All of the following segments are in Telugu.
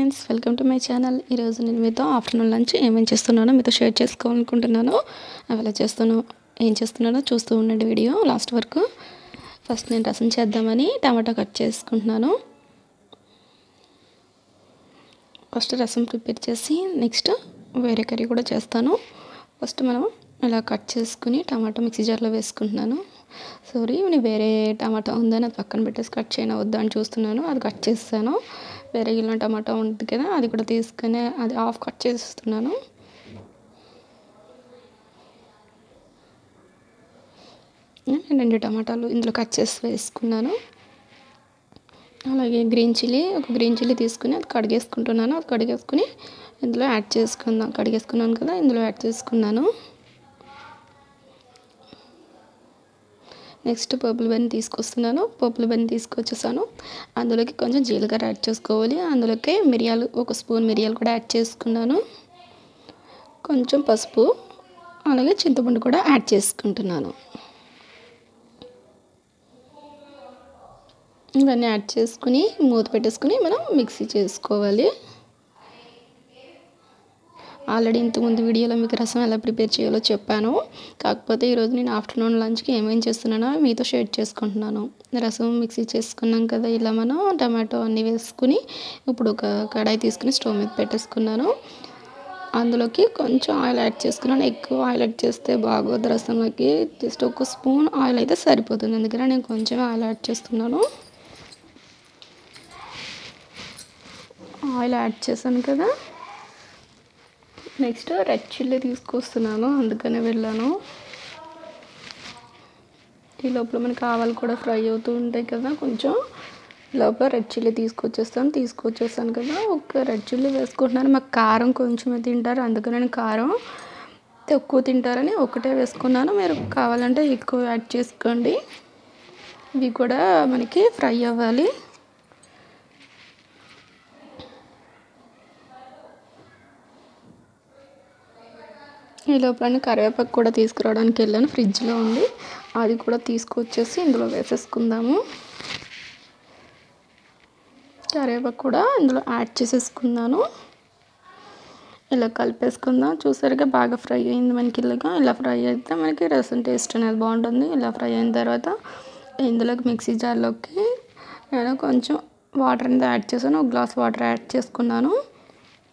Friends welcome to my channel. ఈరోజు నేను మీతో ఆఫ్టర్నూన్ లంచ్ ఏమేమి చేస్తున్నానో మీతో షేర్ చేసుకోవాలనుకుంటున్నాను. అవి ఎలా చేస్తానో. ఏం చేస్తున్నానో చూస్తూ ఉండండి వీడియో లాస్ట్ వరకు. ఫస్ట్ నేను రసం చేద్దామని టమాటా కట్ చేసుకుంటున్నాను. ఫస్ట్ రసం ప్రిపేర్ చేసి నెక్స్ట్ వేరే కర్రీ కూడా చేస్తాను. ఫస్ట్ మనం ఇలా కట్ చేసుకుని టమాటా మిక్సీ జార్లో వేసుకుంటున్నాను. సారీ నేను వేరే టమాటా ఉందని అది పక్కన పెట్టేసి కట్ చేయన వద్దా అని చూస్తున్నాను. అది కట్ చేస్తాను. వేరే గిన్నె టమాటా ఉంటుంది కదా అది కూడా తీసుకుని అది హాఫ్ కట్ చేస్తున్నాను రెండు టమాటాలు ఇందులో కట్ చేసి వేసుకున్నాను. అలాగే గ్రీన్ చిల్లీ ఒక గ్రీన్ చిల్లీ తీసుకుని అది కడిగేసుకుంటున్నాను. అది కడిగేసుకుని ఇందులో యాడ్ చేసుకుందాం కడిగేసుకున్నాను కదా ఇందులో యాడ్ చేసుకున్నాను. నెక్స్ట్ పర్పుల్ బన్ని తీసుకొస్తున్నాను. పర్పుల్ బన్ని తీసుకొచ్చేసాను. అందులోకి కొంచెం జీలకర్ర యాడ్ చేసుకోవాలి. అందులోకి మిరియాలు ఒక స్పూన్ మిరియాలు కూడా యాడ్ చేసుకున్నాను. కొంచెం పసుపు అలాగే చింతపండు కూడా యాడ్ చేసుకుంటున్నాను. ఇవన్నీ యాడ్ చేసుకుని మూత పెట్టేసుకుని మనం మిక్సీ చేసుకోవాలి. ఆల్రెడీ ఇంతకుముందు వీడియోలో మీకు రసం ఎలా ప్రిపేర్ చేయాలో చెప్పాను. కాకపోతే ఈరోజు నేను ఆఫ్టర్నూన్ లంచ్కి ఏమేమి చేస్తున్నానో మీతో షేర్ చేసుకుంటున్నాను. రసం మిక్సీ చేసుకున్నాం కదా ఇలా మనం టమాటో అన్నీ వేసుకుని ఇప్పుడు ఒక కడాయి తీసుకుని స్టవ్ మీద పెట్టేసుకున్నాను. అందులోకి కొంచెం ఆయిల్ యాడ్ చేసుకున్నాను. ఎక్కువ ఆయిల్ యాడ్ చేస్తే బాగోదు రసంలోకి. జస్ట్ ఒక స్పూన్ ఆయిల్ అయితే సరిపోతుంది. అందుకని నేను కొంచెం ఆయిల్ యాడ్ చేస్తున్నాను. ఆయిల్ యాడ్ చేశాను కదా. నెక్స్ట్ రెడ్ చిల్లీ తీసుకొస్తున్నాను అందుకనే వెళ్ళాను. ఈ లోపల మనకి ఆవాలు కూడా ఫ్రై అవుతూ ఉంటాయి కదా కొంచెం. లోపల రెడ్ చిల్లీ తీసుకొచ్చేస్తాను తీసుకొచ్చేస్తాను కదా ఒక రెడ్ చిల్లీ వేసుకుంటున్నాను. మాకు కారం కొంచెమే తింటారు అందుకని నేను కారం తక్కువ తింటారని ఒకటే వేసుకున్నాను. మీరు కావాలంటే ఎక్కువ యాడ్ చేసుకోండి. ఇవి కూడా మనకి ఫ్రై అవ్వాలి. ఈ లోపల కరివేపాకు కూడా తీసుకురావడానికి వెళ్ళాను. ఫ్రిడ్జ్లో ఉంది. అది కూడా తీసుకొచ్చేసి ఇందులో వేసేసుకుందాము. కరివేపాకు కూడా ఇందులో యాడ్ చేసేసుకున్నాను. ఇలా కలిపేసుకుందాం. చూసారుగా బాగా ఫ్రై అయింది మనకి ఇలాగా. ఇలా ఫ్రై అయితే మనకి రసం టేస్ట్ అనేది బాగుంటుంది. ఇలా ఫ్రై అయిన తర్వాత ఇందులోకి మిక్సీ జార్లోకి నేను కొంచెం వాటర్ అనేది యాడ్ చేశాను. ఒక గ్లాస్ వాటర్ యాడ్ చేసుకున్నాను.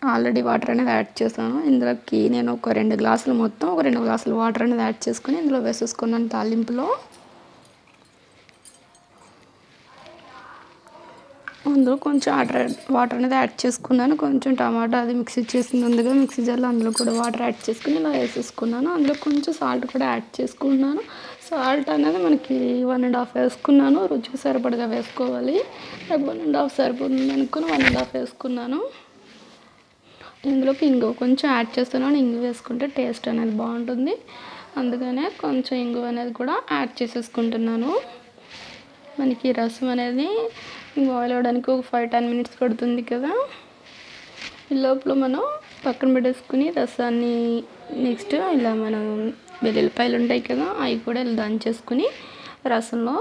ఆల్రెడీ వాటర్ అనేది యాడ్ చేశాను. ఇందులోకి నేను ఒక రెండు గ్లాసులు మొత్తం ఒక రెండు గ్లాసులు వాటర్ అనేది యాడ్ చేసుకుని ఇందులో వేసేసుకున్నాను తాలింపులో అందులో కొంచెం వాటర్ వాటర్ అనేది యాడ్ చేసుకున్నాను. కొంచెం టమాటా అది మిక్సీ చేసింది ఉందిగా మిక్సీ జార్లో అందులో కూడా వాటర్ యాడ్ చేసుకుని ఇలా వేసేసుకున్నాను. అందులో కొంచెం సాల్ట్ కూడా యాడ్ చేసుకున్నాను. సాల్ట్ అనేది మనకి వన్ అండ్ హాఫ్ వేసుకున్నాను. రుచికి సరిపడగా వేసుకోవాలి. నాకు వన్ అండ్ హాఫ్ సరిపోతుంది అనుకుని వన్ అండ్ హాఫ్ వేసుకున్నాను. ఇందులోకి ఇంగువ కొంచెం యాడ్ చేస్తున్నాను ఇంగువ వేసుకుంటే టేస్ట్ అనేది బాగుంటుంది. అందుకనే కొంచెం ఇంగువ అనేది కూడా యాడ్ చేసేసుకుంటున్నాను. మనకి రసం అనేది బాయిల్ అవ్వడానికి ఒక ఫైవ్ టెన్ మినిట్స్ పడుతుంది కదా. ఈ లోపల మనం పక్కన పెట్టేసుకుని రసాన్ని నెక్స్ట్ ఇలా మనం వెల్లుల్లిపాయలు ఉంటాయి కదా అవి కూడా ఇలా దంచేసుకుని రసంలో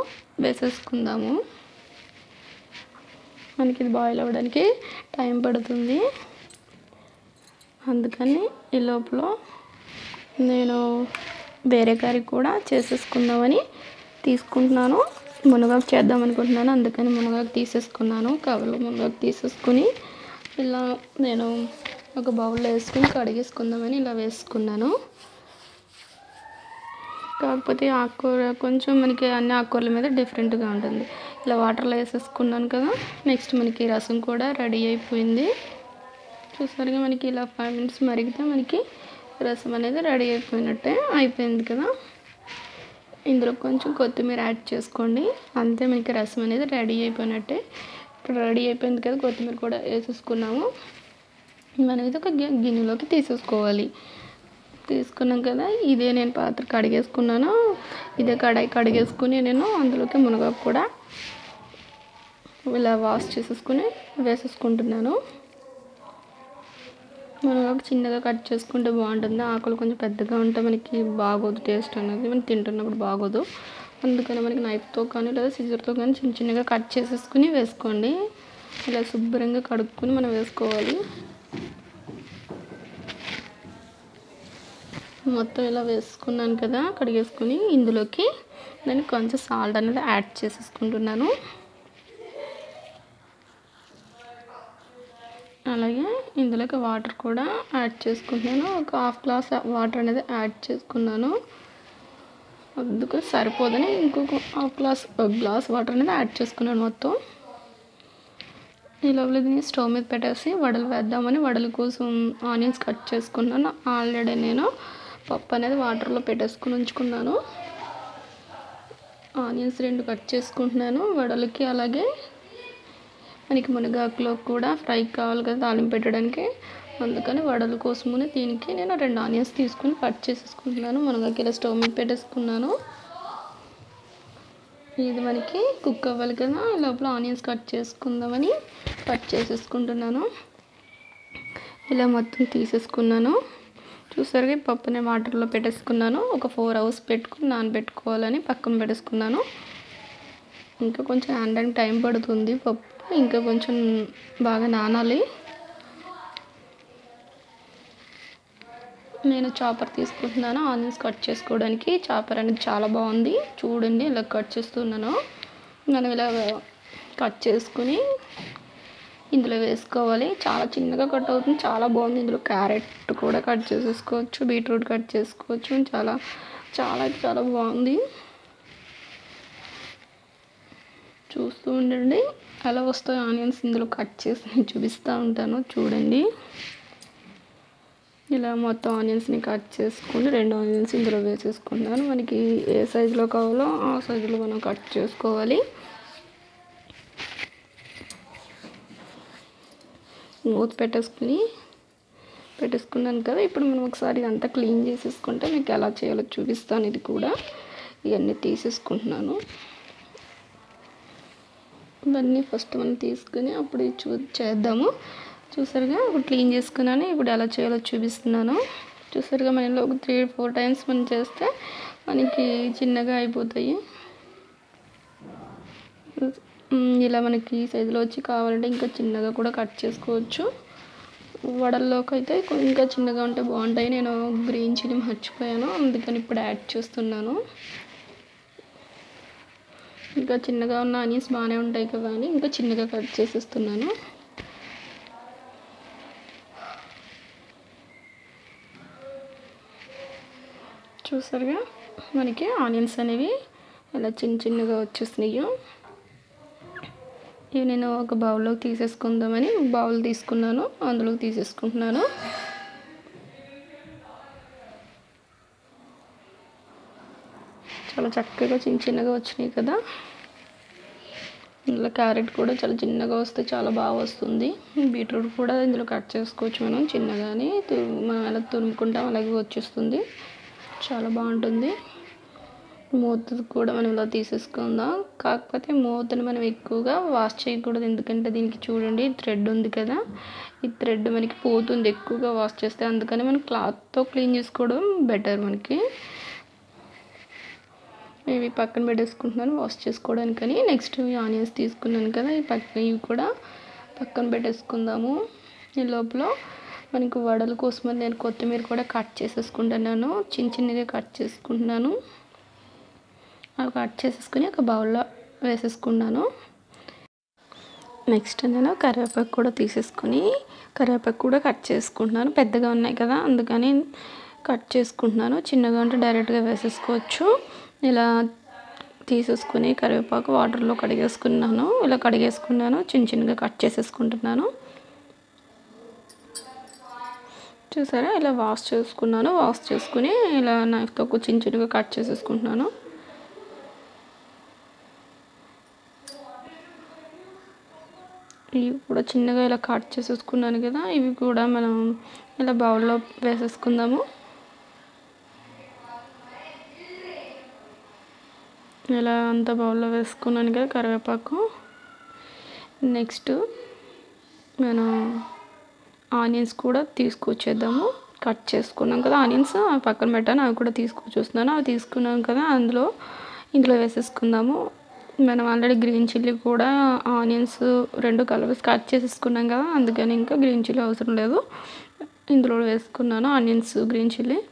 వేసేసుకుందాము. మనకి ఇది బాయిల్ అవ్వడానికి టైం పడుతుంది. అందుకని ఈ లోపల నేను వేరే కర్రీ కూడా చేసేసుకుందామని తీసుకుంటున్నాను. మునగాకు చేద్దాం అనుకుంటున్నాను. అందుకని మునగాకు తీసేసుకున్నాను. కవర్లో మునగాకు తీసేసుకుని ఇలా నేను ఒక బౌల్లో వేసుకుని కడిగేసుకుందామని ఇలా వేసుకున్నాను. కాకపోతే ఆకుకూర కొంచెం మనకి అన్ని ఆకుకూరల మీద డిఫరెంట్గా ఉంటుంది. ఇలా వాటర్లో వేసేసుకున్నాను కదా నెక్స్ట్ మనకి రసం కూడా రెడీ అయిపోయింది. చూసారుగా మనకి ఇలా ఫైవ్ మినిట్స్ మరిగితే మనకి రసం అనేది రెడీ అయిపోయినట్టే అయిపోయింది కదా. ఇందులో కొంచెం కొత్తిమీర యాడ్ చేసుకోండి. అంతే మనకి రసం అనేది రెడీ అయిపోయినట్టే. ఇప్పుడు రెడీ అయిపోయింది కదా కొత్తిమీర కూడా వేసేసుకున్నాము. మనం ఇది ఒక గిన్నెలోకి తీసేసుకోవాలి. తీసుకున్నాం కదా ఇదే నేను పాత్ర కడిగేసుకున్నాను. ఇదే కడాయి కడిగేసుకుని నేను అందులోకి మునగాకు కూడా ఇలా వాష్ చేసేసుకుని వేసేసుకుంటున్నాను. మనం చిన్నగా కట్ చేసుకుంటే బాగుంటుంది. ఆకులు కొంచెం పెద్దగా ఉంటే మనకి బాగోదు టేస్ట్ అనేది. మనం తింటున్నప్పుడు బాగోదు. అందుకని మనకి నైఫ్తో కానీ లేదా సిజర్తో కానీ చిన్న చిన్నగా కట్ చేసేసుకుని వేసుకోండి. ఇలా శుభ్రంగా కడుక్కొని మనం వేసుకోవాలి. మొత్తం ఇలా వేసుకున్నాను కదా కడిగేసుకుని ఇందులోకి నేను కొంచెం సాల్ట్ అనేది యాడ్ చేసేసుకుంటున్నాను. అలాగే ఇందులోకి వాటర్ కూడా యాడ్ చేసుకుంటున్నాను. ఒక హాఫ్ గ్లాస్ వాటర్ అనేది యాడ్ చేసుకున్నాను. అందుకు సరిపోదని ఇంకొక హాఫ్ గ్లాస్ గ్లాస్ వాటర్ అనేది యాడ్ చేసుకున్నాను మొత్తం. ఈ లోపల దీన్ని స్టవ్ మీద పెట్టేసి వడలు వేద్దామని వడల కోసం ఆనియన్స్ కట్ చేసుకున్నాను. ఆల్రెడీ నేను పప్పు అనేది వాటర్లో పెట్టేసుకుని ఉంచుకున్నాను. ఆనియన్స్ రెండు కట్ చేసుకుంటున్నాను. వడలకి అలాగే మనకి మునగాకులో కూడా ఫ్రై కావాలి కదా తాలింపు పెట్టడానికి. అందుకని వడల కోసమని దీనికి నేను రెండు ఆనియన్స్ తీసుకుని కట్ చేసేసుకుంటున్నాను. మునగాకి ఇలా స్టవ్ మీద పెట్టేసుకున్నాను. ఇది మనకి కుక్ అవ్వాలి కదా లోపల ఆనియన్స్ కట్ చేసుకుందామని కట్ చేసేసుకుంటున్నాను. ఇలా మొత్తం తీసేసుకున్నాను. చూసారుగా పప్పునే వాటర్లో పెట్టేసుకున్నాను. ఒక ఫోర్ అవర్స్ పెట్టుకుని నానబెట్టుకోవాలని పక్కన పెట్టేసుకున్నాను. ఇంకా కొంచెం నానడానికి టైం పడుతుంది పప్పు. ఇంకా కొంచెం బాగా నానాలి. నేను చాపర్ తీసుకుంటున్నాను. ఆనియన్స్ కట్ చేసుకోవడానికి చాపర్ అనేది చాలా బాగుంది. చూడండి ఇలా కట్ చేస్తున్నాను. మనం ఇలా కట్ చేసుకుని ఇందులో వేసుకోవాలి. చాలా చిన్నగా కట్ అవుతుంది. చాలా బాగుంది. ఇందులో క్యారెట్ కూడా కట్ చేసేసుకోవచ్చు. బీట్రూట్ కట్ చేసుకోవచ్చు. చాలా చాలా చాలా బాగుంది. చూస్తూ ఉండండి. ఎలా వస్తాయి ఆనియన్స్ ఇందులో కట్ చేసి నేను చూపిస్తూ ఉంటాను. చూడండి. ఇలా మొత్తం ఆనియన్స్ని కట్ చేసుకుని రెండు ఆనియన్స్ ఇందులో వేసేసుకున్నాను. మనకి ఏ సైజులో కావాలో ఆ సైజులో మనం కట్ చేసుకోవాలి. మూత పెట్టేసుకుని పెట్టేసుకున్నాను కదా. ఇప్పుడు మనం ఒకసారి ఇదంతా క్లీన్ చేసేసుకుంటే మీకు ఎలా చేయాలో చూపిస్తాను. ఇది కూడా ఇవన్నీ తీసేసుకుంటున్నాను. ఇవన్నీ ఫస్ట్ మనం తీసుకుని అప్పుడు చూ చేద్దాము. చూసారుగా ఇప్పుడు క్లీన్ చేసుకున్నాను. ఇప్పుడు ఎలా చేయాలో చూపిస్తున్నాను. చూసారుగా మనలో ఒక త్రీ ఫోర్ టైమ్స్ మనం చేస్తే మనకి చిన్నగా అయిపోతాయి. ఇలా మనకి ఈ సైజులో వచ్చి కావాలంటే ఇంకా చిన్నగా కూడా కట్ చేసుకోవచ్చు. వడల్లోకి అయితే ఇంకా చిన్నగా ఉంటే బాగుంటాయి. నేను గ్రీన్ చిల్లీ మర్చిపోయాను. అందుకని ఇప్పుడు యాడ్ చేస్తున్నాను. ఇంకా చిన్నగా ఉన్న ఆనియన్స్ బాగానే ఉంటాయి కదా అని ఇంకా చిన్నగా కట్ చేసేస్తున్నాను. చూసారుగా? మనకి ఆనియన్స్ అనేవి ఇలా చిన్న చిన్నగా వచ్చేసినాయి. ఇవి నేను ఒక బౌల్లోకి తీసేసుకుందామని బౌల్ తీసుకున్నాను. అందులోకి తీసేసుకుంటున్నాను. చాలా చక్కగా చిన్న చిన్నగా వచ్చినాయి కదా. ఇందులో క్యారెట్ కూడా చాలా చిన్నగా వస్తే చాలా బాగా వస్తుంది. బీట్రూట్ కూడా ఇందులో కట్ చేసుకోవచ్చు మనం చిన్నగానే మనం ఎలా తురుముకుంటాం అలాగే వచ్చేస్తుంది. చాలా బాగుంటుంది. మూత కూడా మనం ఇలా తీసేసుకుందాం. కాకపోతే మూతను మనం ఎక్కువగా వాష్ చేయకూడదు. ఎందుకంటే దీనికి చూడండి థ్రెడ్ ఉంది కదా. ఈ థ్రెడ్ మనకి పోతుంది ఎక్కువగా వాష్ చేస్తే. అందుకని మనం క్లాత్తో క్లీన్ చేసుకోవడం బెటర్ మనకి. ఇవి పక్కన పెట్టేసుకుంటున్నాను వాష్ చేసుకోవడానికని. నెక్స్ట్ ఈ ఆనియన్స్ తీసుకున్నాను కదా ఈ పక్కన ఇవి కూడా పక్కన పెట్టేసుకుందాము. ఈ లోపల మనకు వడల కోసం నేను కొత్తిమీర కూడా కట్ చేసేసుకుంటున్నాను. చిన్న చిన్నగా కట్ చేసుకుంటున్నాను. అవి కట్ చేసేసుకుని ఒక బౌల్లో వేసేసుకున్నాను. నెక్స్ట్ నేను కరివేపాకు కూడా తీసేసుకుని కరివేపాకు కూడా కట్ చేసుకుంటున్నాను. పెద్దగా ఉన్నాయి కదా అందుకని కట్ చేసుకుంటున్నాను. చిన్నగా ఉంటే డైరెక్ట్గా వేసేసుకోవచ్చు. ఇలా తీసేసుకుని కరివేపాకు వాటర్లో కడిగేసుకున్నాను. ఇలా కడిగేసుకున్నాను. చిన్న చిన్నగా కట్ చేసేసుకుంటున్నాను. చూసారా? ఇలా వాష్ చేసుకున్నాను. వాష్ చేసుకుని ఇలా నైఫ్తో చిన్న చిన్నగా కట్ చేసేసుకుంటున్నాను. ఇవి కూడా చిన్నగా ఇలా కట్ చేసేసుకున్నాను కదా ఇవి కూడా మనం ఇలా బౌల్లో వేసేసుకుందాము. ఇలా అంత బౌల్లో వేసుకున్నాను కదా కరివేపాకు. నెక్స్ట్ మనం ఆనియన్స్ కూడా తీసుకొచ్చేద్దాము. కట్ చేసుకున్నాం కదా ఆనియన్స్ పక్కన పెట్టాను అవి కూడా తీసుకొచ్చేస్తున్నాను. అవి తీసుకున్నాం కదా అందులో ఇందులో వేసేసుకుందాము. మనం ఆల్రెడీ గ్రీన్ చిల్లీ కూడా ఆనియన్స్ రెండు కలిపి కట్ చేసేసుకున్నాం కదా అందుకని ఇంకా గ్రీన్ చిల్లీ అవసరం లేదు. ఇందులో వేసుకున్నాను onions green chilli.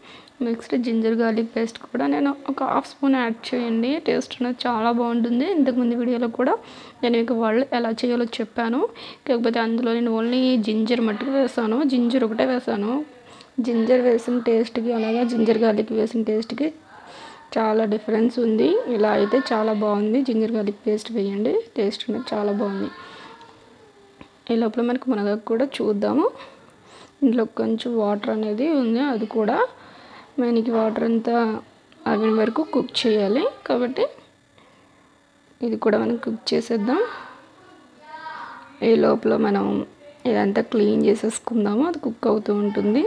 Next ginger garlic paste కూడా నేను ఒక హాఫ్ స్పూన్ యాడ్ చేయండి. టేస్ట్ అనేది చాలా బాగుంటుంది. ఇంతకుముందు వీడియోలో కూడా నేను మీకు వాళ్ళు ఎలా చేయాలో చెప్పాను. కాకపోతే అందులో నేను ఓన్లీ జింజర్ మట్టుకు వేసాను. జింజర్ ఒకటే వేసాను. జింజర్ వేసిన టేస్ట్కి అలాగే జింజర్ గార్లిక్ వేసిన టేస్ట్కి చాలా డిఫరెన్స్ ఉంది. ఇలా అయితే చాలా బాగుంది. జింజర్ గార్లిక్ పేస్ట్ వేయండి. టేస్ట్ అనేది చాలా బాగుంది. ఈ లోపల మనకు మునగాకు కూడా చూద్దాము. ఇందులో కొంచెం వాటర్ అనేది ఉంది. అది కూడా మనకి వాటర్ అంతా ఆగిన వరకు కుక్ చేయాలి. కాబట్టి ఇది కూడా మనం కుక్ చేసేద్దాం. ఈ లోపల మనం ఇదంతా క్లీన్ చేసేసుకుందాము. అది కుక్ అవుతూ ఉంటుంది.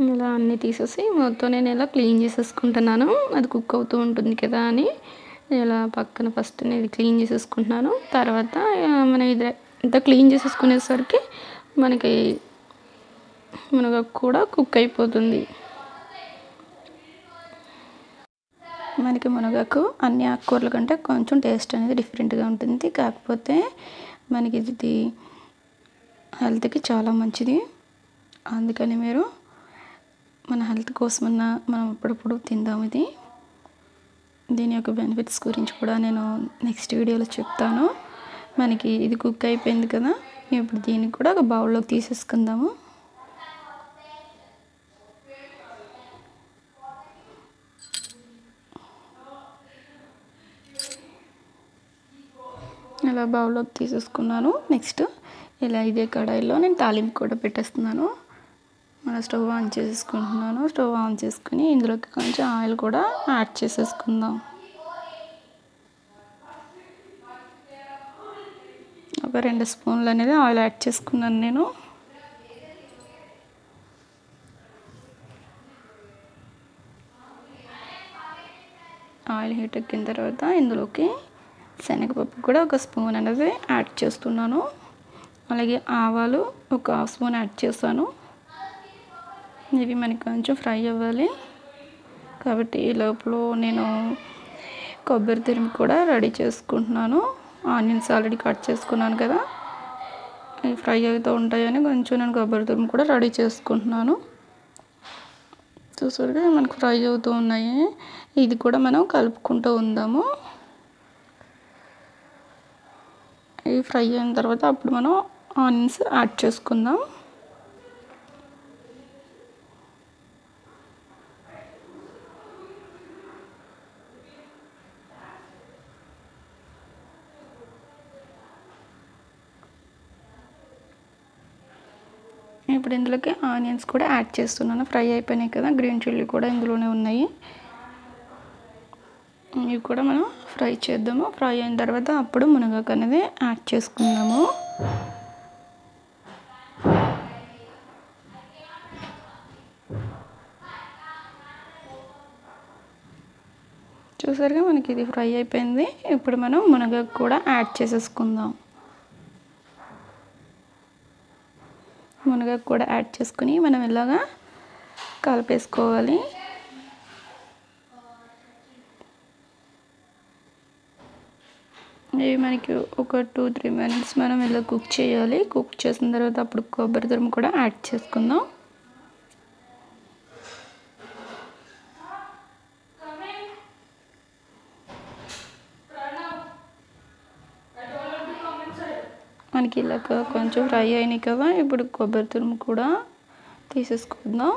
ఇలా అన్నీ తీసేసి మొత్తం నేను ఇలా క్లీన్ చేసేసుకుంటున్నాను. అది కుక్ అవుతూ ఉంటుంది కదా అని. ఇలా పక్కన ఫస్ట్ నేను ఇది క్లీన్ చేసేసుకుంటున్నాను. తర్వాత మనం ఇది ఇంత క్లీన్ చేసేసుకునేసరికి మనకి మునగాకు కూడా కుక్ అయిపోతుంది. మనకి మునగాకు అన్ని ఆకుకూరల కంటే కొంచెం టేస్ట్ అనేది డిఫరెంట్గా ఉంటుంది. కాకపోతే మనకి ఇది హెల్త్కి చాలా మంచిది. అందుకని మీరు మన హెల్త్ కోసమన్నా మనం అప్పుడప్పుడు తిందాం ఇది. దీని యొక్క బెనిఫిట్స్ గురించి కూడా నేను నెక్స్ట్ వీడియోలో చెప్తాను. మనకి ఇది కుక్ అయిపోయింది కదా. ఇప్పుడు దీన్ని కూడా ఒక బౌల్లోకి తీసేసుకుందాము. ఇలా బౌల్లోకి తీసేసుకున్నాను. నెక్స్ట్ ఇలా ఇదే కడాయిలో నేను తాలింపు కూడా పెట్టేస్తున్నాను. మన స్టవ్ ఆన్ చేసేసుకుంటున్నాను. స్టవ్ ఆన్ చేసుకుని ఇందులోకి కొంచెం ఆయిల్ కూడా యాడ్ చేసేసుకుందాం. ఒక రెండు స్పూన్లు అనేది ఆయిల్ యాడ్ చేసుకున్నాను నేను. ఆయిల్ హీట్ ఎక్కిన తర్వాత ఇందులోకి శనగపప్పు కూడా ఒక స్పూన్ అనేది యాడ్ చేస్తున్నాను. అలాగే ఆవాలు ఒక హాఫ్ స్పూన్ యాడ్ చేస్తాను ఇవి మనకి కొంచెం ఫ్రై అవ్వాలి. కాబట్టి ఈ లోపల నేను కొబ్బరి తురిమి కూడా రెడీ చేసుకుంటున్నాను. ఆనియన్స్ ఆల్రెడీ కట్ చేసుకున్నాను కదా. ఇవి ఫ్రై అవుతూ ఉంటాయని కొంచెం నేను కొబ్బరి తురుము కూడా రెడీ చేసుకుంటున్నాను. చూసారుగా మనకు ఫ్రై అవుతూ ఉన్నాయి. ఇది కూడా మనం కలుపుకుంటూ ఉందాము. ఇవి ఫ్రై అయిన తర్వాత అప్పుడు మనం ఆనియన్స్ యాడ్ చేసుకుందాం. ఇప్పుడు ఇందులోకి ఆనియన్స్ కూడా యాడ్ చేస్తున్నాను. ఫ్రై అయిపోయినాయి కదా గ్రీన్ చిల్లీ కూడా ఇందులోనే ఉన్నాయి. ఇవి కూడా మనం ఫ్రై చేద్దాము. ఫ్రై అయిన తర్వాత అప్పుడు మునగాకు అనేది యాడ్ చేసుకుందాము. చూసారుగా మనకి ఇది ఫ్రై అయిపోయింది. ఇప్పుడు మనం మునగాకు కూడా యాడ్ చేసేసుకుందాం. మునగాకు కూడా యాడ్ చేసుకుని మనం ఇలాగా కలిపేసుకోవాలి. ఇవి మనకి ఒక టూ త్రీ మినిట్స్ మనం ఇలా కుక్ చేయాలి. కుక్ చేసిన తర్వాత అప్పుడు కొబ్బరి తురుము కూడా యాడ్ చేసుకుందాం. మనకి ఇలాగ కొంచెం ఫ్రై అయినాయి కదా ఇప్పుడు కొబ్బరి తురుము కూడా తీసేసుకుందాం.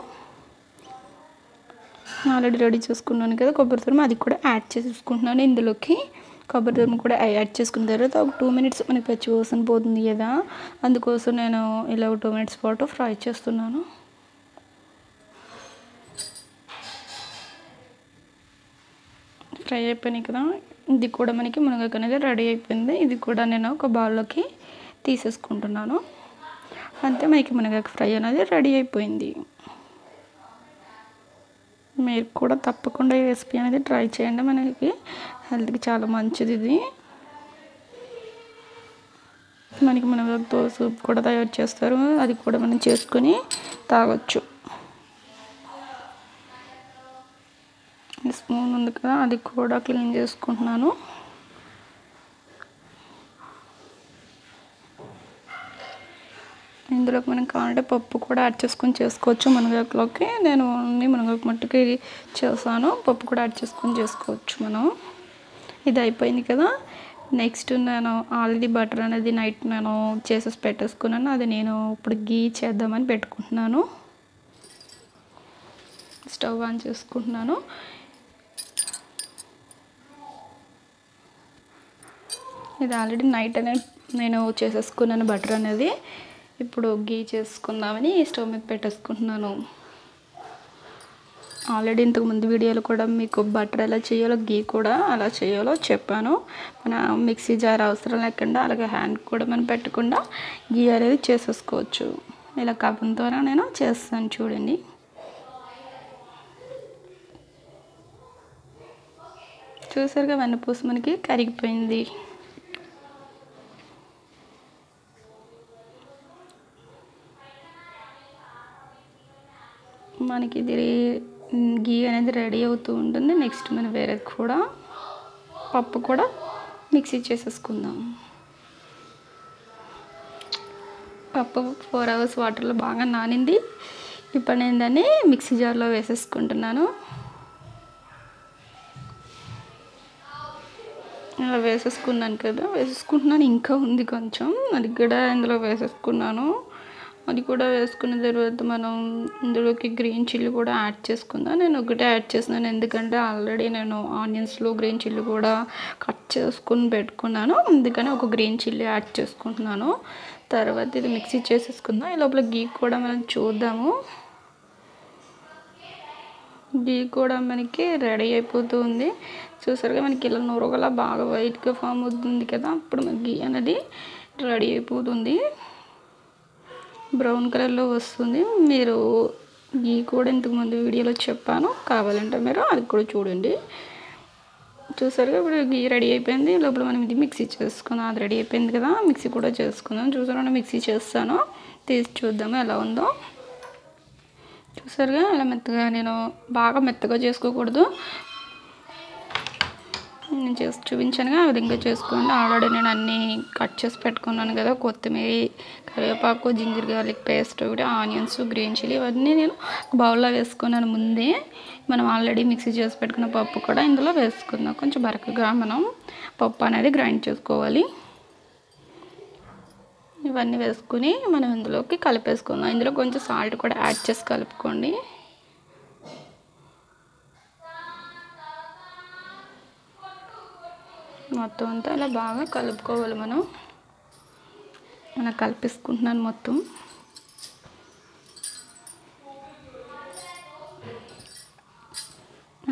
ఆల్రెడీ రెడీ చేసుకున్నాను కదా కొబ్బరి తురుము అది కూడా యాడ్ చేసేసుకుంటున్నాను ఇందులోకి. కొబ్బరి తురుము కూడా యాడ్ చేసుకున్న తర్వాత ఒక టూ మినిట్స్ మనకి పచ్చి వాసన పోతుంది కదా అందుకోసం నేను ఇలా ఒక టూ మినిట్స్ పాటు ఫ్రై చేస్తున్నాను. ఫ్రై అయిపోయినాయి కదా ఇది కూడా మనకి మునగాకు అనేది రెడీ అయిపోయింది ఇది కూడా నేను ఒక బౌల్లోకి తీసేసుకుంటున్నాను. అంతే మనకి మునగాకు ఫ్రై అనేది రెడీ అయిపోయింది. మీరు కూడా తప్పకుండా ఈ రెసిపీ అనేది ట్రై చేయండి మనకి. హెల్త్కి చాలా మంచిది ఇది. మనకి మునగాకుతో సూప్ కూడా తయారు చేస్తారు. అది కూడా మనం చేసుకొని తాగొచ్చు. ఉంది కదా అది కూడా క్లీన్ చేసుకుంటున్నాను. ఇందులోకి మనం కావాలంటే పప్పు కూడా యాడ్ చేసుకొని చేసుకోవచ్చు. మునగాకులోకి నేను ఓన్లీ మునగాకు మట్టుకి చేశాను. పప్పు కూడా యాడ్ చేసుకొని చేసుకోవచ్చు మనం. ఇది అయిపోయింది కదా. నెక్స్ట్ నేను ఆల్రెడీ బటర్ అనేది నైట్ నేను చేసేసి పెట్టేసుకున్నాను. అది నేను ఇప్పుడు గీ చేద్దామని పెట్టుకుంటున్నాను. స్టవ్ ఆన్ చేసుకుంటున్నాను. ఇది ఆల్రెడీ నైట్ అనేది నేను చేసేసుకున్నాను బటర్ అనేది. ఇప్పుడు గీ చేసుకుందామని స్టవ్ మీద పెట్టేసుకుంటున్నాను. ఆల్రెడీ ఇంతకుముందు వీడియోలో కూడా మీకు బటర్ ఎలా చేయాలో గీ కూడా అలా చేయాలో చెప్పాను. మన మిక్సీ జార్ అవసరం లేకుండా అలాగే హ్యాండ్ కూడా మనం పెట్టకుండా గీ అనేది చేసేసుకోవచ్చు. ఇలా కపం ద్వారా నేను చేస్తాను చూడండి. చూసారుగా వెన్నపూస మనకి కరిగిపోయింది. మనకి ఇది గీ అనేది రెడీ అవుతూ ఉంటుంది. నెక్స్ట్ మనం వేరే కూడా పప్పు కూడా మిక్సీ చేసేసుకుందాం. పప్పు ఫోర్ అవర్స్ వాటర్లో బాగా నానింది. ఇప్పుడు నేను దాన్ని మిక్సీ జార్లో వేసేసుకుంటున్నాను. ఇలా వేసేసుకున్నాను కదా వేసేసుకుంటున్నాను. ఇంకా ఉంది కొంచెం. అది కూడా ఇందులో వేసేసుకున్నాను. అది కూడా వేసుకున్న తర్వాత మనం ఇందులోకి గ్రీన్ చిల్లీ కూడా యాడ్ చేసుకుందాం. నేను ఒకటే యాడ్ చేస్తున్నాను. ఎందుకంటే ఆల్రెడీ నేను ఆనియన్స్లో గ్రీన్ చిల్లీ కూడా కట్ చేసుకుని పెట్టుకున్నాను. అందుకని ఒక గ్రీన్ చిల్లీ యాడ్ చేసుకుంటున్నాను. తర్వాత ఇది మిక్సీ చేసేసుకుందాం. ఈ లోపల గీ కూడా మనం చూద్దాము. గీ కూడా మనకి రెడీ అయిపోతుంది చూసారుగా మనకి ఇలా నురగలా బాగా వైట్గా ఫామ్ అవుతుంది కదా. అప్పుడు మన గీ అనేది రెడీ అయిపోతుంది. బ్రౌన్ కలర్లో వస్తుంది. మీరు గీ కూడా ఇంతకుముందు వీడియోలో చెప్పాను. కావాలంటే మీరు అది కూడా చూడండి. చూసారుగా ఇప్పుడు గీ రెడీ అయిపోయింది. లోపల మనం ఇది మిక్సీ చేసుకుందాం. అది రెడీ అయిపోయింది కదా. మిక్సీ కూడా చేసుకుందాం. చూసారా? మిక్సీ చేస్తాను. తీసి చూద్దాము ఎలా ఉందో. చూసారుగా? అలా మెత్తగా నేను బాగా మెత్తగా చేసుకోకూడదు. నేను చేసి చూపించానుగా ఆ విధంగా చేసుకోండి. ఆల్రెడీ నేను అన్నీ కట్ చేసి పెట్టుకున్నాను కదా కొత్తిమీర కరివేపాకు జింజర్ గార్లిక్ పేస్ట్ ఒకటి ఆనియన్స్ గ్రీన్ చిల్లీ ఇవన్నీ నేను బౌల్లో వేసుకున్నాను ముందే. మనం ఆల్రెడీ మిక్సీ చేసి పెట్టుకున్న పప్పు కూడా ఇందులో వేసుకుందాం. కొంచెం బరకగా మనం పప్పు అనేది గ్రైండ్ చేసుకోవాలి. ఇవన్నీ వేసుకుని మనం ఇందులోకి కలిపేసుకుందాం. ఇందులో కొంచెం సాల్ట్ కూడా యాడ్ చేసి కలుపుకోండి. మొత్తం అంతా ఇలా బాగా కలుపుకోవాలి మనం. అలా కలిపేసుకుంటున్నాను మొత్తం.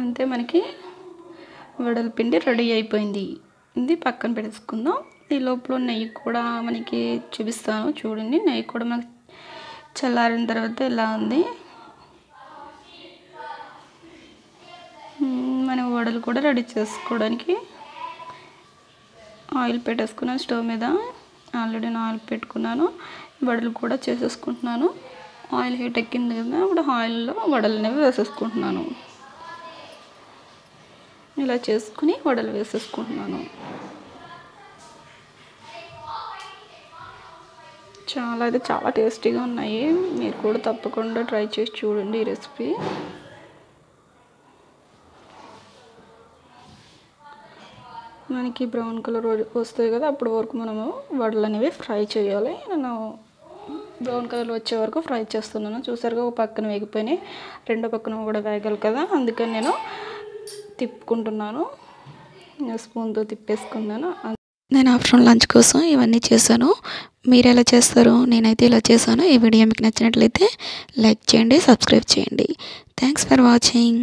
అంతే మనకి వడల పిండి రెడీ అయిపోయింది. ఇది పక్కన పెట్టేసుకుందాం ఈ లోపల నెయ్యి కూడా మనకి చూపిస్తాను. చూడండి నెయ్యి కూడా మనకి చల్లారిన తర్వాత ఇలా ఉంది. మనం వడలు కూడా రెడీ చేసుకోవడానికి ఆయిల్ పెట్టేసుకున్నాను స్టవ్ మీద. ఆల్రెడీ నేను ఆయిల్ పెట్టుకున్నాను. వడలు కూడా చేసేసుకుంటున్నాను. ఆయిల్ హీట్ ఎక్కింది కదా ఇప్పుడు ఆయిల్లో వడలు అనేవి వేసేసుకుంటున్నాను. ఇలా చేసుకుని వడలు వేసేసుకుంటున్నాను. చాలా అయితే చాలా టేస్టీగా ఉన్నాయి. మీరు కూడా తప్పకుండా ట్రై చేసి చూడండి ఈ రెసిపీ. మనకి బ్రౌన్ కలర్ వస్తాయి కదా అప్పటి వరకు మనము వడలు అనేవి ఫ్రై చేయాలి. నేను బ్రౌన్ కలర్ వచ్చే వరకు ఫ్రై చేస్తున్నాను. చూసారుగా ఒక పక్కన వేగిపోయినాయి. రెండో పక్కన కూడా వేగాలి కదా అందుకని నేను తిప్పుకుంటున్నాను. స్పూన్తో తిప్పేసుకున్నాను. నేను ఆఫ్టర్నూన్ లంచ్ కోసం ఇవన్నీ చేశాను. మీరు ఎలా చేస్తారు నేనైతే ఇలా చేశాను. ఈ వీడియో మీకు నచ్చినట్లయితే లైక్ చేయండి సబ్స్క్రైబ్ చేయండి. Thanks for watching.